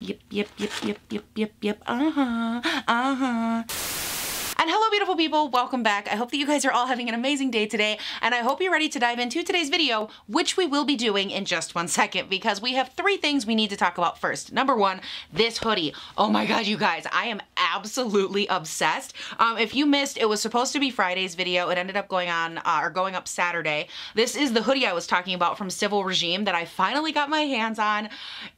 Yep, yep, yep, yep, yep, yep, yep. Uh-huh, uh-huh. Beautiful people, welcome back. I hope that you guys are all having an amazing day today and I hope you're ready to dive into today's video, which we will be doing in just one second because we have three things we need to talk about first. Number one, this hoodie. Oh my god, you guys, I am absolutely obsessed. Um, if you missed, it was supposed to be Friday's video. It ended up going on uh, or going up Saturday. This is the hoodie I was talking about from Civil Regime that I finally got my hands on.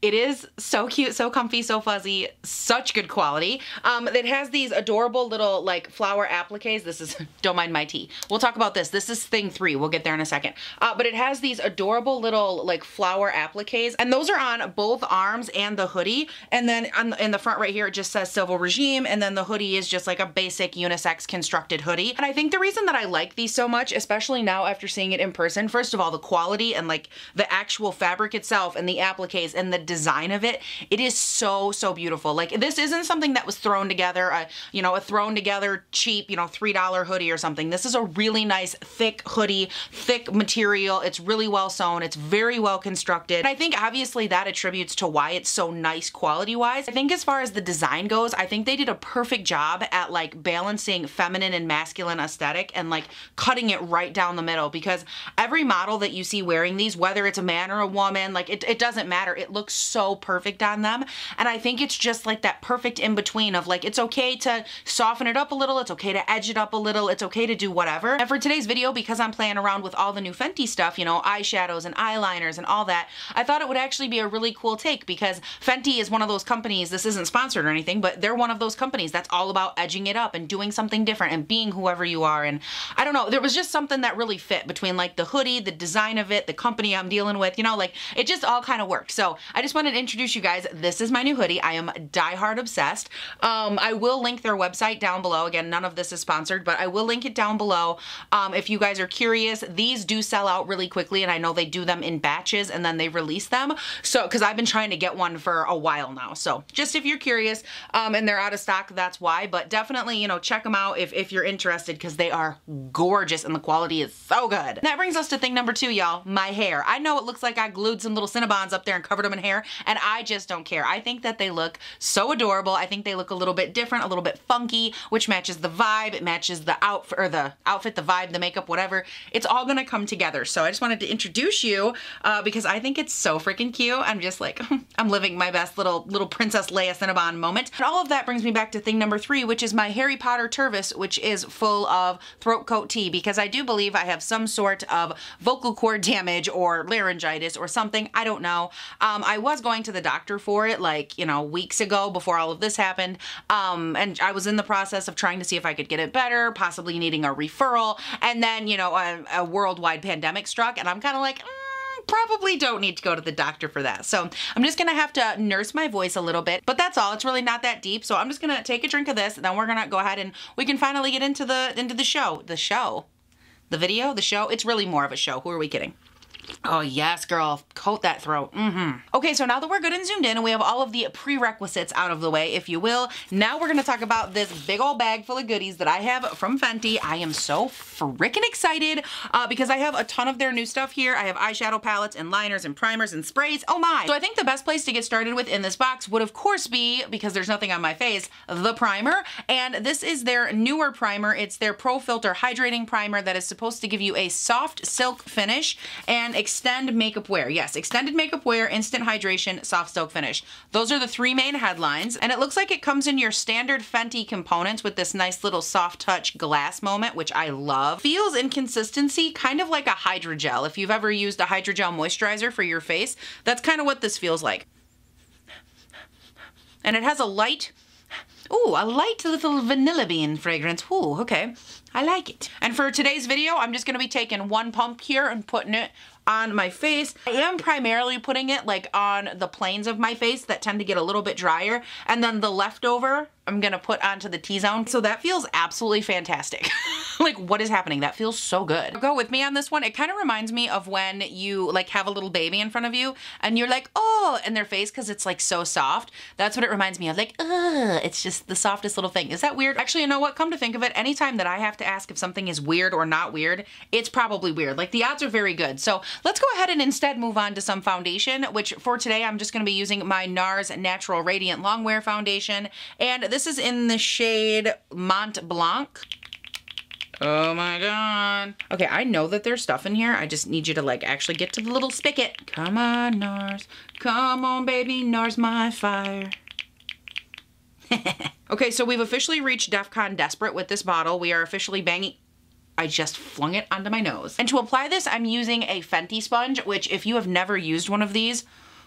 It is so cute, so comfy, so fuzzy, such good quality. Um, it has these adorable little like flower appliques. This is, don't mind my tea. We'll talk about this. This is thing three. We'll get there in a second. Uh, but it has these adorable little like flower appliques and those are on both arms and the hoodie. And then the, in the front right here, it just says Civil Regime. And then the hoodie is just like a basic unisex constructed hoodie. And I think the reason that I like these so much, especially now after seeing it in person, first of all, the quality and like the actual fabric itself and the appliques and the design of it, it is so, so beautiful. Like this isn't something that was thrown together, uh, you know, a thrown together cheap, you know, $3 hoodie or something. This is a really nice thick hoodie, thick material. It's really well sewn. It's very well constructed. And I think obviously that attributes to why it's so nice quality wise. I think as far as the design goes, I think they did a perfect job at like balancing feminine and masculine aesthetic and like cutting it right down the middle because every model that you see wearing these, whether it's a man or a woman, like it, it doesn't matter. It looks so perfect on them. And I think it's just like that perfect in between of like, it's okay to soften it up a little, it's okay to edge it up a little, it's okay to do whatever. And for today's video, because I'm playing around with all the new Fenty stuff, you know, eyeshadows and eyeliners and all that, I thought it would actually be a really cool take because Fenty is one of those companies, this isn't sponsored or anything, but they're one of those companies that's all about edging it up and doing something different and being whoever you are. And I don't know, there was just something that really fit between like the hoodie, the design of it, the company I'm dealing with, you know, like it just all kind of worked. So I just wanted to introduce you guys. This is my new hoodie. I am diehard obsessed. Um, I will link their website down below. Again, Again, none of this is sponsored, but I will link it down below. Um, if you guys are curious, these do sell out really quickly, and I know they do them in batches, and then they release them. So, because I've been trying to get one for a while now. So, just if you're curious, um, and they're out of stock, that's why. But definitely, you know, check them out if, if you're interested, because they are gorgeous, and the quality is so good. And that brings us to thing number two, y'all, my hair. I know it looks like I glued some little Cinnabons up there and covered them in hair, and I just don't care. I think that they look so adorable. I think they look a little bit different, a little bit funky, which matches the vibe, it matches the outfit or the outfit, the vibe, the makeup, whatever. It's all gonna come together. So I just wanted to introduce you uh, because I think it's so freaking cute. I'm just like, I'm living my best little little Princess Leia Cinnabon moment. And all of that brings me back to thing number three, which is my Harry Potter Tervis, which is full of throat coat tea because I do believe I have some sort of vocal cord damage or laryngitis or something. I don't know. Um, I was going to the doctor for it like, you know, weeks ago before all of this happened. Um, and I was in the process of trying to see if I could get it better, possibly needing a referral. And then, you know, a, a worldwide pandemic struck and I'm kind of like, mm, probably don't need to go to the doctor for that. So I'm just gonna have to nurse my voice a little bit, but that's all. It's really not that deep. So I'm just gonna take a drink of this and then we're gonna go ahead and we can finally get into the into the show. The show. The video, the show. It's really more of a show. Who are we kidding? Oh yes, girl, coat that throat. Mm-hmm. Okay, so now that we're good and zoomed in and we have all of the prerequisites out of the way, if you will, now we're gonna talk about this big old bag full of goodies that I have from Fenty. I am so freaking excited uh, because I have a ton of their new stuff here. I have eyeshadow palettes and liners and primers and sprays. Oh my. So I think the best place to get started with in this box would of course be, because there's nothing on my face, the primer. And this is their newer primer. It's their Pro Filter Hydrating Primer that is supposed to give you a soft silk finish and extend makeup wear. Yes, extended makeup wear, instant hydration, soft silk finish. Those are the three main headlines. And it looks like it comes in your standard Fenty components with this nice little soft touch glass moment, which I love. Feels in consistency kind of like a hydrogel. If you've ever used a hydrogel moisturizer for your face, that's kind of what this feels like. And it has a light Ooh, a light little vanilla bean fragrance. Ooh, okay. I like it. And for today's video, I'm just gonna be taking one pump here and putting it on my face. I am primarily putting it like on the planes of my face that tend to get a little bit drier. And then the leftover I'm gonna put onto the T-zone. So that feels absolutely fantastic. like what is happening? That feels so good. Go with me on this one. It kind of reminds me of when you like have a little baby in front of you and you're like, oh, in their face because it's like so soft. That's what it reminds me of. Like, ugh, it's just the softest little thing. Is that weird? Actually, you know what? Come to think of it, anytime that I have to ask if something is weird or not weird, it's probably weird. Like the odds are very good. So let's go ahead and instead move on to some foundation, which for today I'm just going to be using my NARS Natural Radiant Longwear Foundation. And this is in the shade Mont Blanc. Oh my god. Okay, I know that there's stuff in here. I just need you to like actually get to the little spigot. Come on, NARS. Come on, baby. NARS my fire. okay, so we've officially reached DEF CON Desperate with this bottle. We are officially banging... I just flung it onto my nose. And to apply this, I'm using a Fenty sponge, which if you have never used one of these,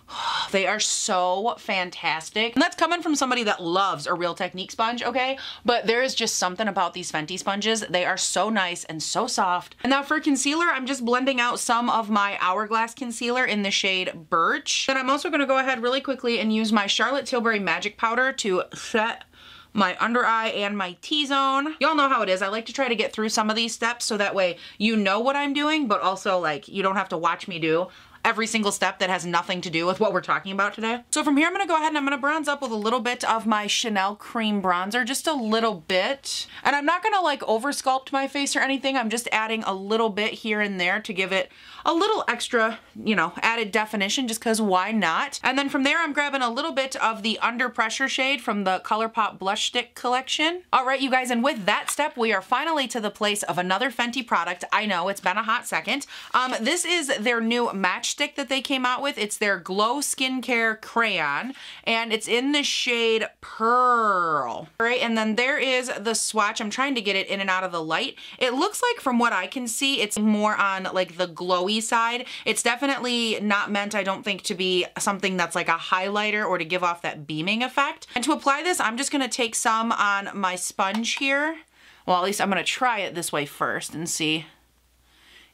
they are so fantastic. And that's coming from somebody that loves a Real Technique sponge, okay? But there is just something about these Fenty sponges. They are so nice and so soft. And now for concealer, I'm just blending out some of my Hourglass concealer in the shade Birch. Then I'm also gonna go ahead really quickly and use my Charlotte Tilbury Magic Powder to set my under eye and my T-zone. Y'all know how it is. I like to try to get through some of these steps so that way you know what I'm doing, but also like you don't have to watch me do every single step that has nothing to do with what we're talking about today. So from here, I'm gonna go ahead and I'm gonna bronze up with a little bit of my Chanel Cream Bronzer, just a little bit. And I'm not gonna like over sculpt my face or anything. I'm just adding a little bit here and there to give it a little extra, you know, added definition just cause why not? And then from there, I'm grabbing a little bit of the Under Pressure shade from the ColourPop Blush Stick collection. All right, you guys, and with that step, we are finally to the place of another Fenty product. I know, it's been a hot second. Um, this is their new Match stick that they came out with. It's their Glow Skincare Crayon, and it's in the shade Puuurl. All right, and then there is the swatch. I'm trying to get it in and out of the light. It looks like, from what I can see, it's more on like the glowy side. It's definitely not meant, I don't think, to be something that's like a highlighter or to give off that beaming effect. And to apply this, I'm just gonna take some on my sponge here. Well, at least I'm gonna try it this way first and see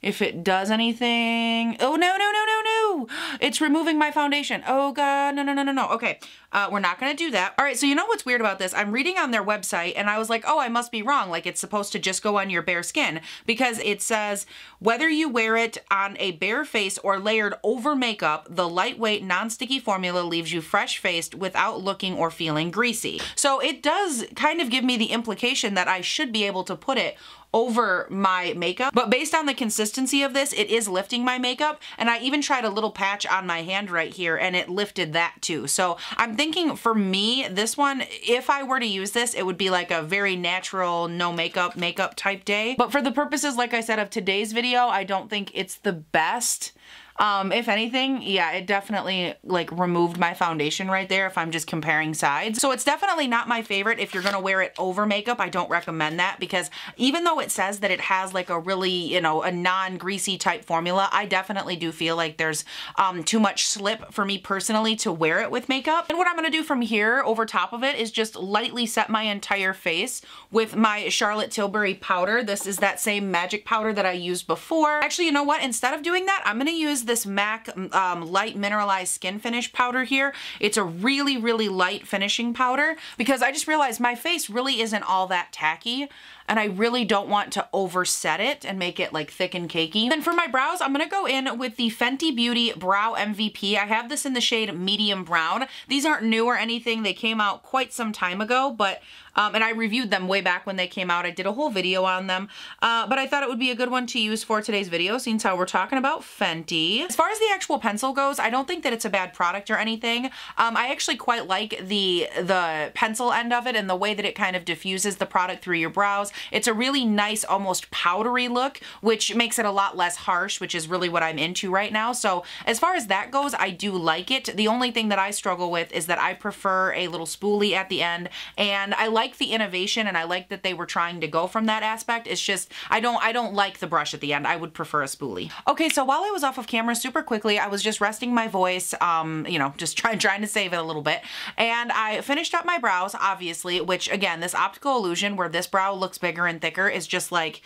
if it does anything. Oh, no, no, no, no, no. It's removing my foundation. Oh God, no, no, no, no, no. Okay, uh, we're not gonna do that. All right, so you know what's weird about this? I'm reading on their website and I was like, oh, I must be wrong. Like it's supposed to just go on your bare skin because it says, whether you wear it on a bare face or layered over makeup, the lightweight non-sticky formula leaves you fresh-faced without looking or feeling greasy. So it does kind of give me the implication that I should be able to put it over my makeup. But based on the consistency of this, it is lifting my makeup. And I even tried a little patch on my hand right here and it lifted that too. So I'm thinking for me, this one, if I were to use this, it would be like a very natural, no makeup, makeup type day. But for the purposes, like I said, of today's video, I don't think it's the best. Um, if anything, yeah, it definitely like removed my foundation right there if I'm just comparing sides. So it's definitely not my favorite. If you're gonna wear it over makeup, I don't recommend that because even though it says that it has like a really, you know, a non-greasy type formula, I definitely do feel like there's um, too much slip for me personally to wear it with makeup. And what I'm gonna do from here over top of it is just lightly set my entire face with my Charlotte Tilbury powder. This is that same magic powder that I used before. Actually, you know what? Instead of doing that, I'm gonna use this MAC um, Light Mineralized Skin Finish powder here. It's a really, really light finishing powder because I just realized my face really isn't all that tacky and I really don't want to overset it and make it like thick and cakey. Then for my brows, I'm gonna go in with the Fenty Beauty Brow MVP. I have this in the shade medium brown. These aren't new or anything. They came out quite some time ago, but um, and I reviewed them way back when they came out. I did a whole video on them, uh, but I thought it would be a good one to use for today's video since how we're talking about Fenty. As far as the actual pencil goes, I don't think that it's a bad product or anything. Um, I actually quite like the, the pencil end of it and the way that it kind of diffuses the product through your brows. It's a really nice, almost powdery look, which makes it a lot less harsh, which is really what I'm into right now. So as far as that goes, I do like it. The only thing that I struggle with is that I prefer a little spoolie at the end, and I like the innovation and I like that they were trying to go from that aspect. It's just, I don't, I don't like the brush at the end. I would prefer a spoolie. Okay, so while I was off of camera super quickly, I was just resting my voice, um, you know, just trying, trying to save it a little bit. And I finished up my brows, obviously, which again, this optical illusion where this brow looks bigger and thicker is just like,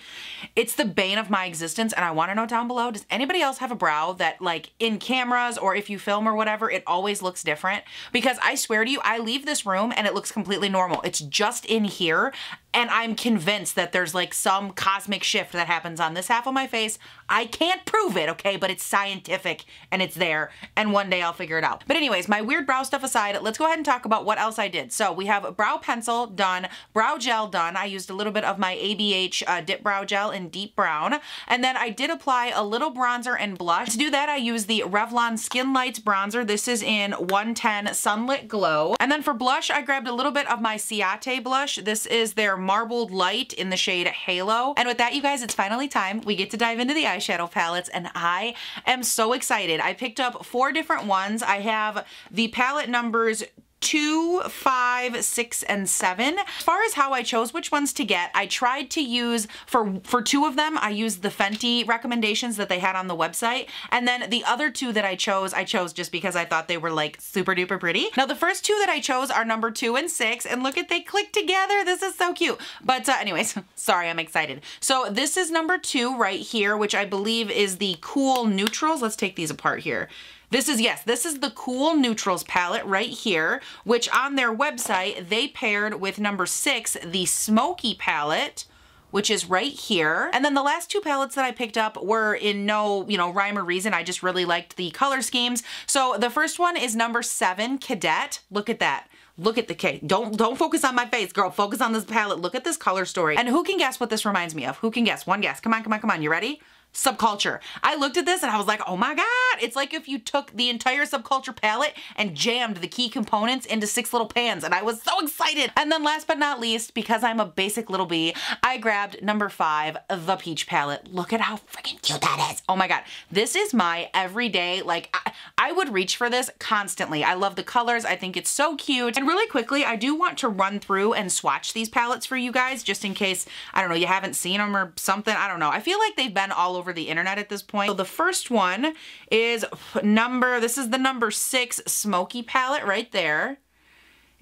it's the bane of my existence. And I want to know down below, does anybody else have a brow that like in cameras or if you film or whatever, it always looks different? Because I swear to you, I leave this room and it looks completely normal. It's just just in here and I'm convinced that there's like some cosmic shift that happens on this half of my face. I can't prove it, okay, but it's scientific and it's there, and one day I'll figure it out. But anyways, my weird brow stuff aside, let's go ahead and talk about what else I did. So we have brow pencil done, brow gel done. I used a little bit of my ABH uh, dip brow gel in deep brown, and then I did apply a little bronzer and blush. To do that, I used the Revlon Skin Lights bronzer. This is in 110 Sunlit Glow. And then for blush, I grabbed a little bit of my Ciate blush. This is their Marbled Light in the shade Halo. And with that, you guys, it's finally time. We get to dive into the eyeshadow palettes, and I am so excited. I picked up four different ones. I have the palette numbers two, five, six, and seven. As far as how I chose which ones to get, I tried to use, for, for two of them, I used the Fenty recommendations that they had on the website. And then the other two that I chose, I chose just because I thought they were like super duper pretty. Now the first two that I chose are number two and six, and look at they click together. This is so cute. But uh, anyways, sorry, I'm excited. So this is number two right here, which I believe is the Cool Neutrals. Let's take these apart here. This is, yes, this is the Cool Neutrals palette right here, which on their website, they paired with number six, the Smoky palette, which is right here. And then the last two palettes that I picked up were in no, you know, rhyme or reason. I just really liked the color schemes. So the first one is number seven, Cadet. Look at that. Look at the cake. Don't don't focus on my face, girl. Focus on this palette. Look at this color story. And who can guess what this reminds me of? Who can guess? One guess. Come on, come on, come on. You ready? Subculture. I looked at this and I was like, oh my God, it's like if you took the entire subculture palette and jammed the key components into six little pans and I was so excited. And then last but not least, because I'm a basic little bee, I grabbed number five, the peach palette. Look at how freaking cute that is. Oh my God, this is my everyday, like I, I would reach for this constantly. I love the colors. I think it's so cute. And really quickly, I do want to run through and swatch these palettes for you guys, just in case, I don't know, you haven't seen them or something. I don't know. I feel like they've been all over over the internet at this point. So the first one is number, this is the number six Smoky palette right there.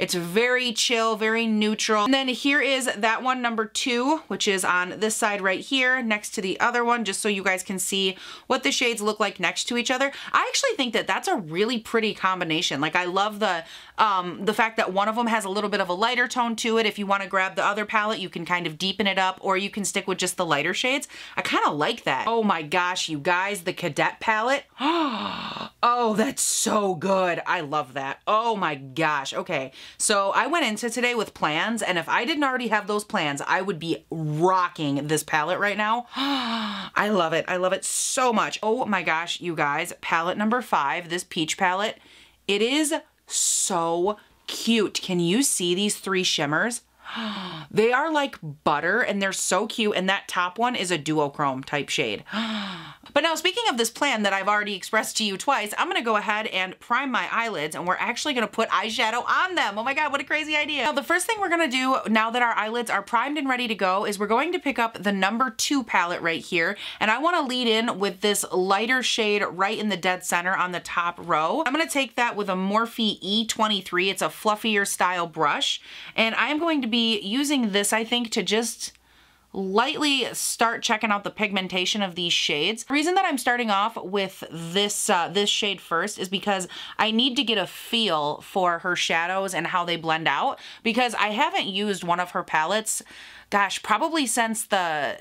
It's very chill, very neutral. And then here is that one, number two, which is on this side right here next to the other one, just so you guys can see what the shades look like next to each other. I actually think that that's a really pretty combination. Like I love the um, the fact that one of them has a little bit of a lighter tone to it. If you want to grab the other palette, you can kind of deepen it up or you can stick with just the lighter shades. I kind of like that. Oh my gosh, you guys, the Cadet palette. oh, that's so good. I love that. Oh my gosh. Okay, so I went into today with plans and if I didn't already have those plans, I would be rocking this palette right now. I love it. I love it so much. Oh my gosh, you guys, palette number five, this peach palette, it is so cute. Can you see these three shimmers? they are like butter and they're so cute and that top one is a duochrome type shade. But now speaking of this plan that I've already expressed to you twice, I'm gonna go ahead and prime my eyelids and we're actually gonna put eyeshadow on them. Oh my God, what a crazy idea. Now the first thing we're gonna do now that our eyelids are primed and ready to go is we're going to pick up the number two palette right here. And I wanna lead in with this lighter shade right in the dead center on the top row. I'm gonna take that with a Morphe E23. It's a fluffier style brush. And I'm going to be using this, I think, to just lightly start checking out the pigmentation of these shades. The reason that I'm starting off with this, uh, this shade first is because I need to get a feel for her shadows and how they blend out because I haven't used one of her palettes, gosh, probably since the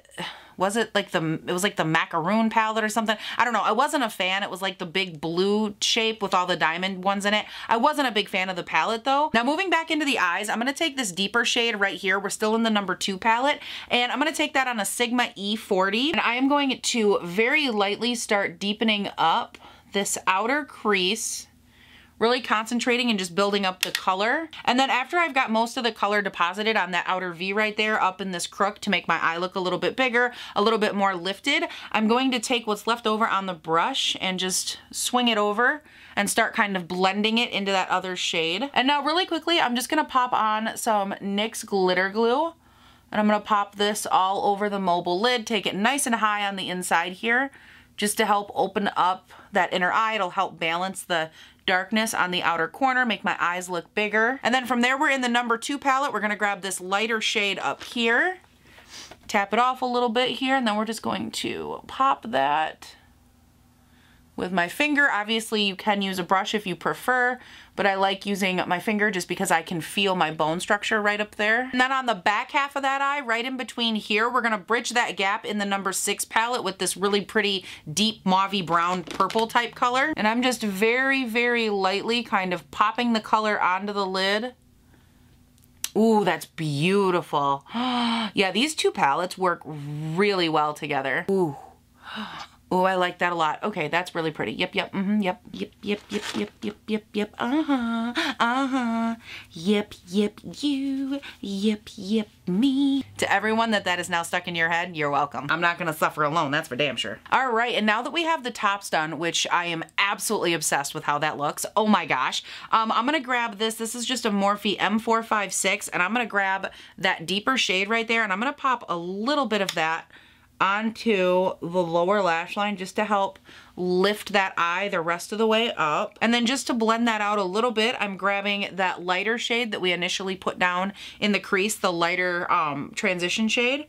was it like the, it was like the macaroon palette or something. I don't know. I wasn't a fan. It was like the big blue shape with all the diamond ones in it. I wasn't a big fan of the palette though. Now moving back into the eyes, I'm to take this deeper shade right here. We're still in the number two palette and I'm to take that on a Sigma E40 and I am going to very lightly start deepening up this outer crease really concentrating and just building up the color. And then after I've got most of the color deposited on that outer V right there up in this crook to make my eye look a little bit bigger, a little bit more lifted, I'm going to take what's left over on the brush and just swing it over and start kind of blending it into that other shade. And now really quickly, I'm just gonna pop on some NYX glitter glue and I'm gonna pop this all over the mobile lid, take it nice and high on the inside here, just to help open up that inner eye. It'll help balance the darkness on the outer corner, make my eyes look bigger. And then from there, we're in the number two palette. We're gonna grab this lighter shade up here, tap it off a little bit here, and then we're just going to pop that with my finger. Obviously, you can use a brush if you prefer, but I like using my finger just because I can feel my bone structure right up there. And then on the back half of that eye, right in between here, we're gonna bridge that gap in the number six palette with this really pretty deep mauvey brown purple type color. And I'm just very, very lightly kind of popping the color onto the lid Ooh, that's beautiful. yeah, these two palettes work really well together. Ooh. Oh, I like that a lot. Okay, that's really pretty. Yep, yep, mm-hmm, yep, yep, yep, yep, yep, yep, yep, yep, uh-huh, uh-huh. Yep, yep, you, yep, yep, me. To everyone that that is now stuck in your head, you're welcome. I'm not gonna suffer alone, that's for damn sure. All right, and now that we have the tops done, which I am absolutely obsessed with how that looks, oh my gosh, um, I'm gonna grab this. This is just a Morphe M456, and I'm gonna grab that deeper shade right there, and I'm gonna pop a little bit of that onto the lower lash line just to help lift that eye the rest of the way up. And then just to blend that out a little bit, I'm grabbing that lighter shade that we initially put down in the crease, the lighter um, transition shade.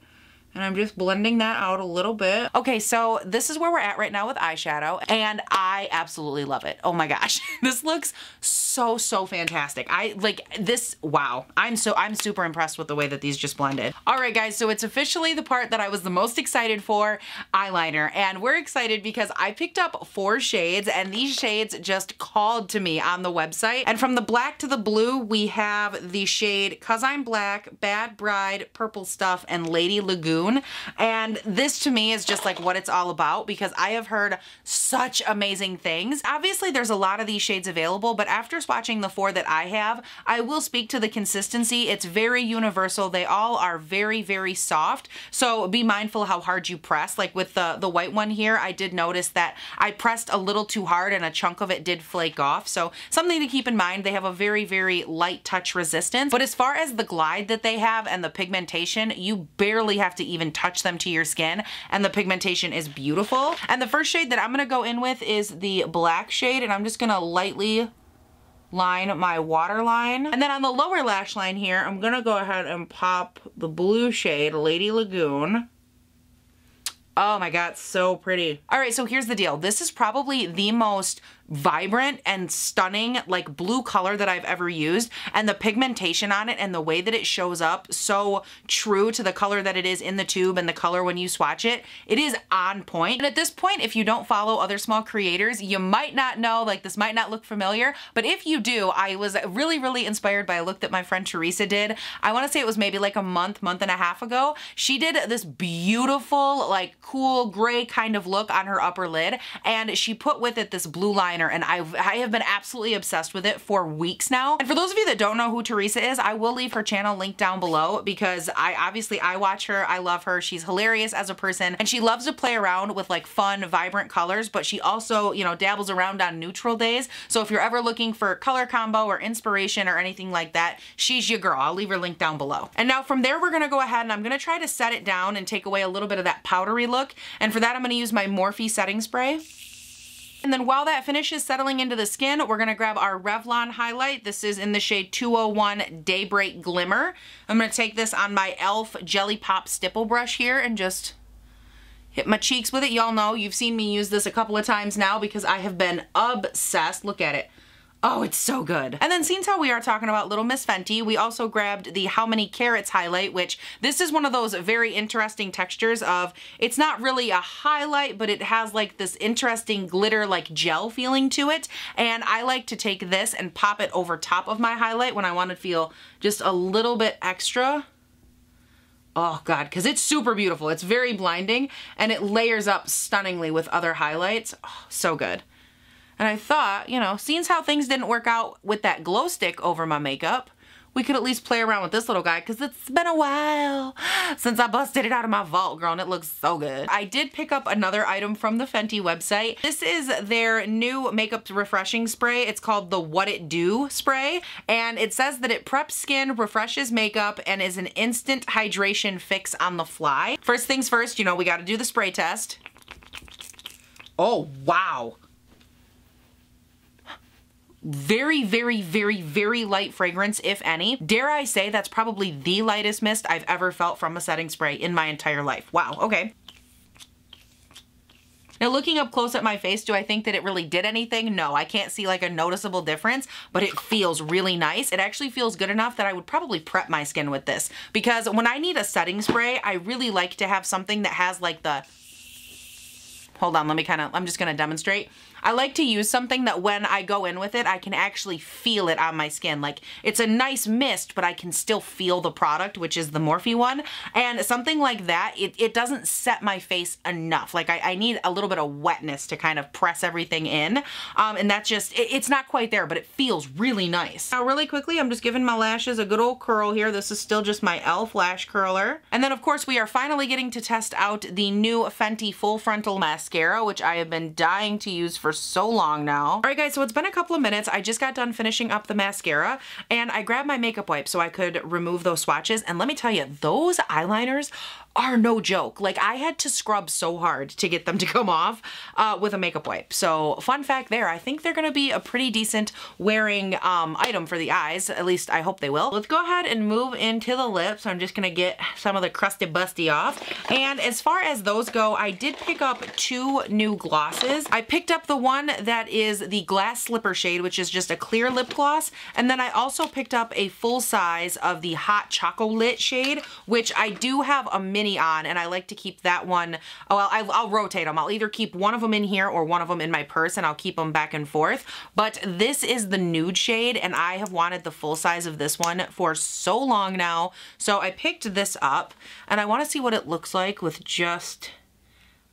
And I'm just blending that out a little bit. Okay, so this is where we're at right now with eyeshadow and I absolutely love it. Oh my gosh, this looks so, so fantastic. I like this, wow. I'm so, I'm super impressed with the way that these just blended. All right guys, so it's officially the part that I was the most excited for, eyeliner. And we're excited because I picked up four shades and these shades just called to me on the website. And from the black to the blue, we have the shade Cause I'm Black, Bad Bride, Purple Stuff, and Lady Lagoon and this to me is just like what it's all about because I have heard such amazing things. Obviously there's a lot of these shades available, but after swatching the four that I have, I will speak to the consistency. It's very universal. They all are very, very soft. So be mindful how hard you press. Like with the, the white one here, I did notice that I pressed a little too hard and a chunk of it did flake off. So something to keep in mind, they have a very, very light touch resistance. But as far as the glide that they have and the pigmentation, you barely have to even touch them to your skin and the pigmentation is beautiful. And the first shade that I'm gonna go in with is the black shade and I'm just gonna lightly line my waterline. And then on the lower lash line here, I'm gonna go ahead and pop the blue shade, Lady Lagoon. Oh my god, so pretty. All right, so here's the deal. This is probably the most vibrant and stunning like blue color that I've ever used. And the pigmentation on it and the way that it shows up so true to the color that it is in the tube and the color when you swatch it. It is on point. And at this point if you don't follow other small creators you might not know like this might not look familiar. But if you do I was really really inspired by a look that my friend Theresa did. I want to say it was maybe like a month month and a half ago. She did this beautiful like cool gray kind of look on her upper lid and she put with it this blue liner and I've, I have been absolutely obsessed with it for weeks now. And for those of you that don't know who Theresa is, I will leave her channel linked down below because I obviously I watch her, I love her, she's hilarious as a person and she loves to play around with like fun, vibrant colors, but she also, you know, dabbles around on neutral days. So if you're ever looking for color combo or inspiration or anything like that, she's your girl. I'll leave her link down below. And now from there, we're gonna go ahead and I'm gonna try to set it down and take away a little bit of that powdery look. And for that, I'm gonna use my Morphe setting spray. And then while that finishes settling into the skin, we're gonna grab our Revlon highlight. This is in the shade 201 Daybreak Glimmer. I'm gonna take this on my e.l.f. Jelly Pop Stipple brush here and just hit my cheeks with it. Y'all know, you've seen me use this a couple of times now because I have been obsessed. Look at it. Oh, it's so good. And then since how we are talking about Little Miss Fenty, we also grabbed the How Many Carats highlight, which this is one of those very interesting textures of, it's not really a highlight, but it has like this interesting glitter like gel feeling to it. And I like to take this and pop it over top of my highlight when I want to feel just a little bit extra. Oh God, because it's super beautiful. It's very blinding and it layers up stunningly with other highlights. Oh, so good. And I thought, you know, seeing how things didn't work out with that glow stick over my makeup, we could at least play around with this little guy because it's been a while since I busted it out of my vault, girl, and it looks so good. I did pick up another item from the Fenty website. This is their new makeup refreshing spray. It's called the What It Do spray, and it says that it preps skin, refreshes makeup, and is an instant hydration fix on the fly. First things first, you know, we got to do the spray test. Oh, wow very, very, very, very light fragrance, if any. Dare I say that's probably the lightest mist I've ever felt from a setting spray in my entire life. Wow, okay. Now looking up close at my face, do I think that it really did anything? No, I can't see like a noticeable difference, but it feels really nice. It actually feels good enough that I would probably prep my skin with this because when I need a setting spray, I really like to have something that has like the hold on, let me kind of, I'm just going to demonstrate. I like to use something that when I go in with it, I can actually feel it on my skin. Like it's a nice mist, but I can still feel the product, which is the Morphe one. And something like that, it, it doesn't set my face enough. Like I, I need a little bit of wetness to kind of press everything in. Um, and that's just, it, it's not quite there, but it feels really nice. Now really quickly, I'm just giving my lashes a good old curl here. This is still just my e.l.f. lash curler. And then of course we are finally getting to test out the new Fenty Full Frontal Mascara, which I have been dying to use for for so long now. All right, guys, so it's been a couple of minutes. I just got done finishing up the mascara and I grabbed my makeup wipe so I could remove those swatches. And let me tell you, those eyeliners are no joke. Like I had to scrub so hard to get them to come off uh, with a makeup wipe. So fun fact there, I think they're gonna be a pretty decent wearing um, item for the eyes. At least I hope they will. Let's go ahead and move into the lips. I'm just gonna get some of the crusty busty off. And as far as those go, I did pick up two new glosses. I picked up the one that is the Glass Slipper shade, which is just a clear lip gloss. And then I also picked up a full size of the Hot Chocolate shade, which I do have a mini on and I like to keep that one, oh, well, I'll, I'll rotate them. I'll either keep one of them in here or one of them in my purse and I'll keep them back and forth. But this is the nude shade and I have wanted the full size of this one for so long now. So I picked this up and I want to see what it looks like with just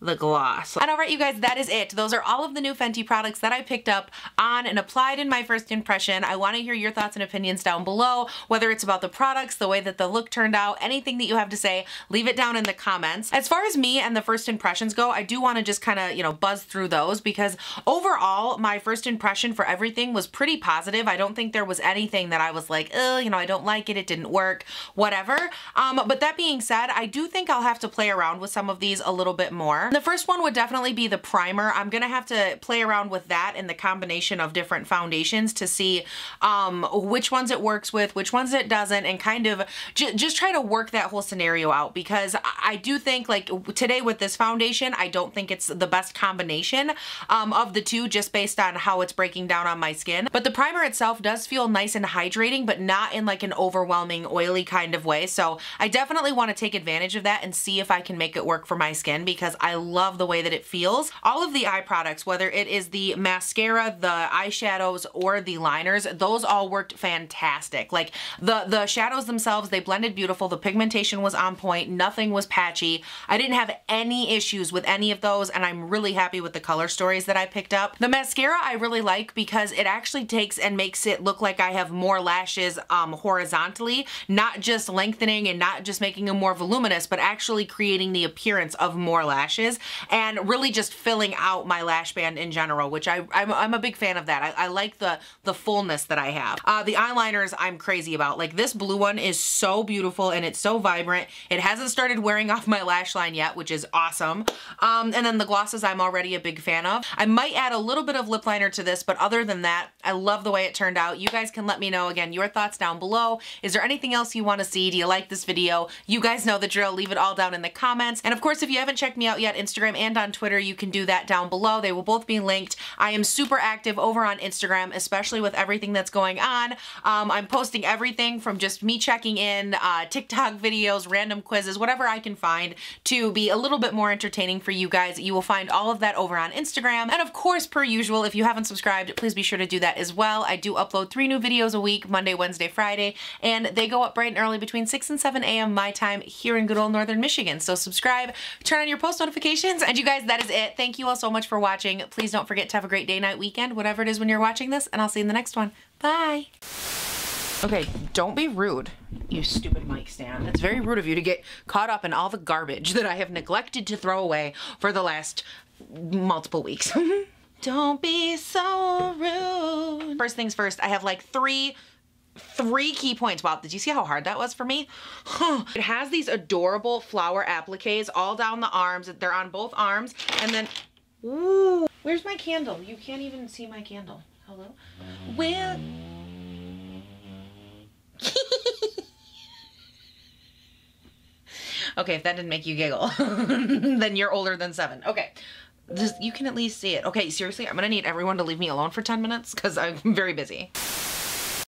the gloss. And alright you guys, that is it. Those are all of the new Fenty products that I picked up on and applied in my first impression. I want to hear your thoughts and opinions down below, whether it's about the products, the way that the look turned out, anything that you have to say, leave it down in the comments. As far as me and the first impressions go, I do want to just kind of, you know, buzz through those because overall, my first impression for everything was pretty positive. I don't think there was anything that I was like, oh, you know, I don't like it, it didn't work, whatever. Um, but that being said, I do think I'll have to play around with some of these a little bit more. The first one would definitely be the primer. I'm gonna have to play around with that and the combination of different foundations to see um, which ones it works with, which ones it doesn't, and kind of just try to work that whole scenario out because I do think like today with this foundation, I don't think it's the best combination um, of the two just based on how it's breaking down on my skin. But the primer itself does feel nice and hydrating, but not in like an overwhelming oily kind of way. So I definitely want to take advantage of that and see if I can make it work for my skin because I love the way that it feels. All of the eye products, whether it is the mascara, the eyeshadows, or the liners, those all worked fantastic. Like the, the shadows themselves, they blended beautiful. The pigmentation was on point. Nothing was patchy. I didn't have any issues with any of those and I'm really happy with the color stories that I picked up. The mascara I really like because it actually takes and makes it look like I have more lashes um, horizontally, not just lengthening and not just making them more voluminous, but actually creating the appearance of more lashes and really just filling out my lash band in general, which I, I'm, I'm a big fan of that. I, I, like the, the fullness that I have. Uh, the eyeliners I'm crazy about. Like this blue one is so beautiful and it's so vibrant. It hasn't started wearing off my lash line yet, which is awesome. Um, and then the glosses I'm already a big fan of. I might add a little bit of lip liner to this, but other than that, I love the way it turned out. You guys can let me know, again, your thoughts down below. Is there anything else you want to see? Do you like this video? You guys know the drill. Leave it all down in the comments. And of course, if you haven't checked me out yet, Instagram and on Twitter. You can do that down below. They will both be linked. I am super active over on Instagram, especially with everything that's going on. Um, I'm posting everything from just me checking in, uh, TikTok videos, random quizzes, whatever I can find to be a little bit more entertaining for you guys. You will find all of that over on Instagram. And of course, per usual, if you haven't subscribed, please be sure to do that as well. I do upload three new videos a week, Monday, Wednesday, Friday, and they go up bright and early between 6 and 7 a.m. my time here in good old Northern Michigan. So subscribe, turn on your post notifications, and you guys, that is it. Thank you all so much for watching. Please don't forget to have a great day, night, weekend, whatever it is when you're watching this, and I'll see you in the next one. Bye. Okay, don't be rude, you stupid mic stand. It's very rude of you to get caught up in all the garbage that I have neglected to throw away for the last multiple weeks. don't be so rude. First things first, I have like three three key points. Wow, did you see how hard that was for me? it has these adorable flower appliques all down the arms. They're on both arms. And then, ooh, where's my candle? You can't even see my candle. Hello? Will... okay, if that didn't make you giggle, then you're older than seven. Okay. You can at least see it. Okay, seriously, I'm gonna need everyone to leave me alone for 10 minutes because I'm very busy.